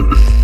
you